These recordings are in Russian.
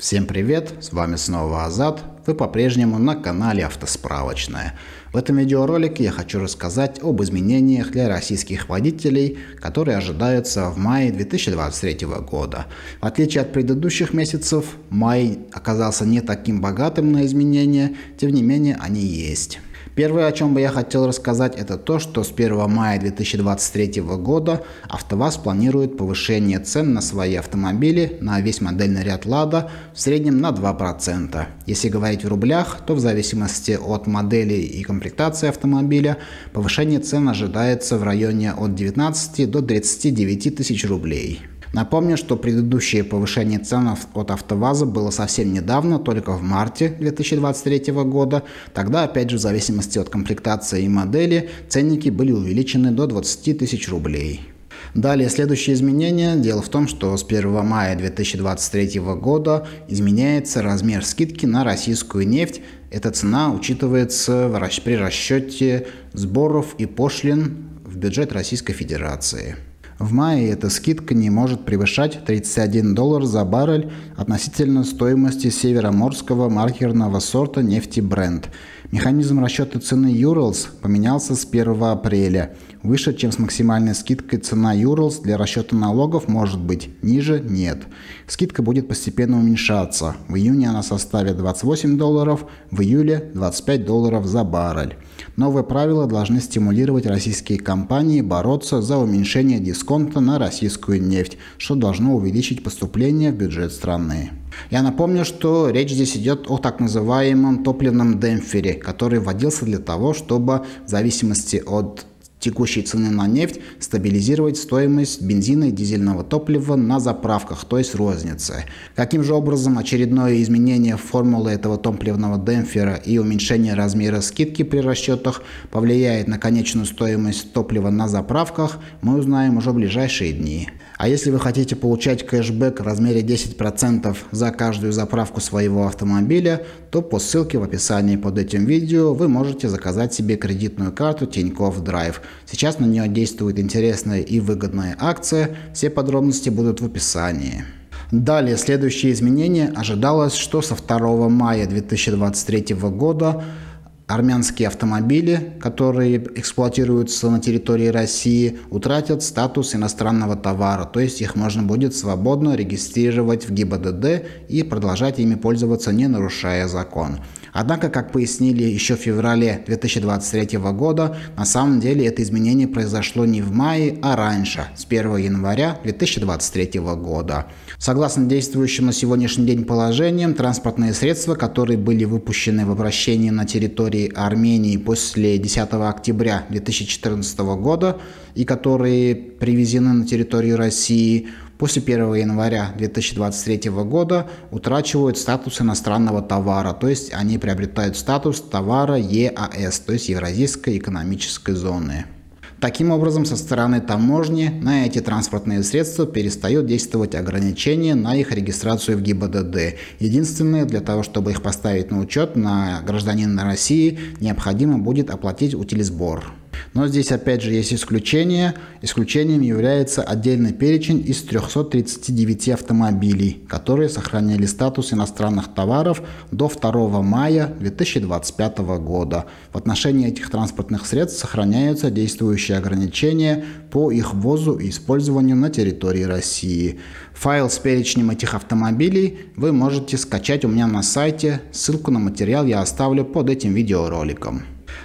Всем привет, с вами снова Азат, вы по-прежнему на канале Автосправочная. В этом видеоролике я хочу рассказать об изменениях для российских водителей, которые ожидаются в мае 2023 года. В отличие от предыдущих месяцев, май оказался не таким богатым на изменения, тем не менее они есть. Первое, о чем бы я хотел рассказать, это то, что с 1 мая 2023 года АвтоВАЗ планирует повышение цен на свои автомобили на весь модельный ряд «Лада» в среднем на 2%. Если говорить в рублях, то в зависимости от модели и комплектации автомобиля повышение цен ожидается в районе от 19 до 39 тысяч рублей. Напомню, что предыдущее повышение цен от АвтоВАЗа было совсем недавно, только в марте 2023 года. Тогда, опять же, в зависимости от комплектации и модели, ценники были увеличены до 20 тысяч рублей. Далее, следующее изменение. Дело в том, что с 1 мая 2023 года изменяется размер скидки на российскую нефть. Эта цена учитывается при расчете сборов и пошлин в бюджет Российской Федерации. В мае эта скидка не может превышать 31 доллар за баррель относительно стоимости североморского маркерного сорта нефти Brent. Механизм расчета цены Urals поменялся с 1 апреля. Выше, чем с максимальной скидкой цена Urals для расчета налогов может быть, ниже – нет. Скидка будет постепенно уменьшаться. В июне она составит 28 долларов, в июле – 25 долларов за баррель. Новые правила должны стимулировать российские компании бороться за уменьшение дисконта на российскую нефть, что должно увеличить поступление в бюджет страны. Я напомню, что речь здесь идет о так называемом топливном демпфере, который вводился для того, чтобы в зависимости от текущей цены на нефть стабилизировать стоимость бензина и дизельного топлива на заправках, то есть рознице. Каким же образом очередное изменение формулы этого топливного демпфера и уменьшение размера скидки при расчетах повлияет на конечную стоимость топлива на заправках, мы узнаем уже в ближайшие дни. А если вы хотите получать кэшбэк в размере 10% за каждую заправку своего автомобиля, то по ссылке в описании под этим видео вы можете заказать себе кредитную карту Тинькофф Драйв. Сейчас на нее действует интересная и выгодная акция, все подробности будут в описании. Далее, следующее изменение ожидалось, что со 2 мая 2023 года армянские автомобили, которые эксплуатируются на территории России, утратят статус иностранного товара, то есть их можно будет свободно регистрировать в ГИБДД и продолжать ими пользоваться, не нарушая закон. Однако, как пояснили еще в феврале 2023 года, на самом деле это изменение произошло не в мае, а раньше, с 1 января 2023 года. Согласно действующим на сегодняшний день положениям, транспортные средства, которые были выпущены в обращении на территории Армении после 10 октября 2014 года и которые привезены на территорию России, после 1 января 2023 года утрачивают статус иностранного товара, то есть они приобретают статус товара ЕАС, то есть Евразийской экономической зоны. Таким образом, со стороны таможни на эти транспортные средства перестает действовать ограничение на их регистрацию в ГИБДД. Единственное, для того, чтобы их поставить на учет на гражданина России, необходимо будет оплатить утилизбор. Но здесь опять же есть исключение. Исключением является отдельный перечень из 339 автомобилей, которые сохраняли статус иностранных товаров до 2 мая 2025 года. В отношении этих транспортных средств сохраняются действующие ограничения по их ввозу и использованию на территории России. Файл с перечнем этих автомобилей вы можете скачать у меня на сайте. Ссылку на материал я оставлю под этим видеороликом.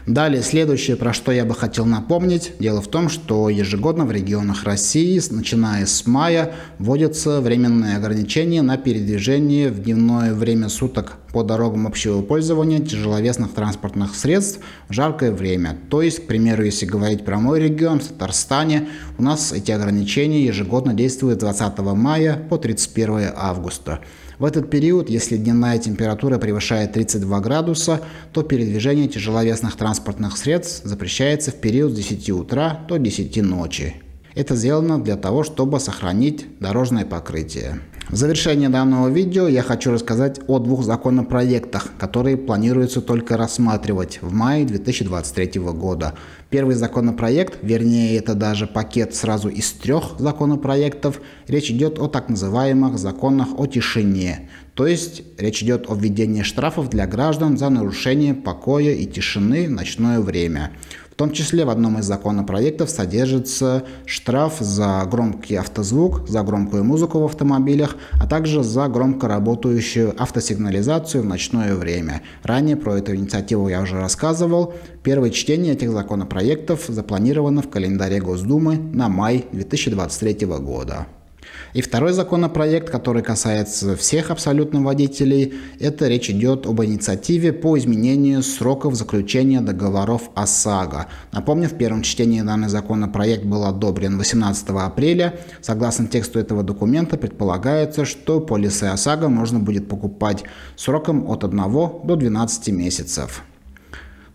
Далее, следующее, про что я бы хотел напомнить. Дело в том, что ежегодно в регионах России, начиная с мая, вводятся временные ограничения на передвижение в дневное время суток по дорогам общего пользования тяжеловесных транспортных средств в жаркое время. То есть, к примеру, если говорить про мой регион, в Татарстане, у нас эти ограничения ежегодно действуют с 20 мая по 31 августа. В этот период, если дневная температура превышает 32 градуса, то передвижение тяжеловесных транспортных средств запрещается в период с 10 утра до 10 ночи. Это сделано для того, чтобы сохранить дорожное покрытие. В завершение данного видео я хочу рассказать о двух законопроектах, которые планируется только рассматривать в мае 2023 года. Первый законопроект, вернее это даже пакет сразу из трех законопроектов, речь идет о так называемых законах о тишине. То есть речь идет о введении штрафов для граждан за нарушение покоя и тишины в ночное время. В том числе в одном из законопроектов содержится штраф за громкий автозвук, за громкую музыку в автомобилях, а также за громко работающую автосигнализацию в ночное время. Ранее про эту инициативу я уже рассказывал. Первое чтение этих законопроектов запланировано в календаре Госдумы на май 2023 года. И второй законопроект, который касается всех абсолютно водителей, это речь идет об инициативе по изменению сроков заключения договоров ОСАГО. Напомню, в первом чтении данный законопроект был одобрен 18 апреля. Согласно тексту этого документа предполагается, что полисы ОСАГО можно будет покупать сроком от 1 до 12 месяцев.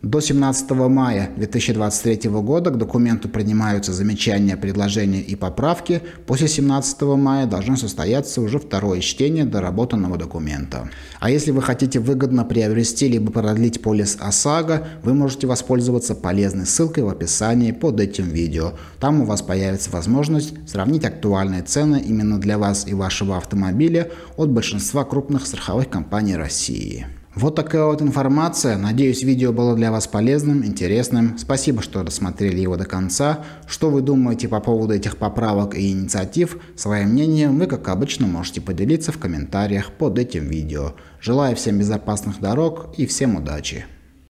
До 17 мая 2023 года к документу принимаются замечания, предложения и поправки. После 17 мая должно состояться уже второе чтение доработанного документа. А если вы хотите выгодно приобрести либо продлить полис ОСАГО, вы можете воспользоваться полезной ссылкой в описании под этим видео. Там у вас появится возможность сравнить актуальные цены именно для вас и вашего автомобиля от большинства крупных страховых компаний России. Вот такая вот информация. Надеюсь, видео было для вас полезным, интересным. Спасибо, что досмотрели его до конца. Что вы думаете по поводу этих поправок и инициатив? Своим мнением вы, как обычно, можете поделиться в комментариях под этим видео. Желаю всем безопасных дорог и всем удачи!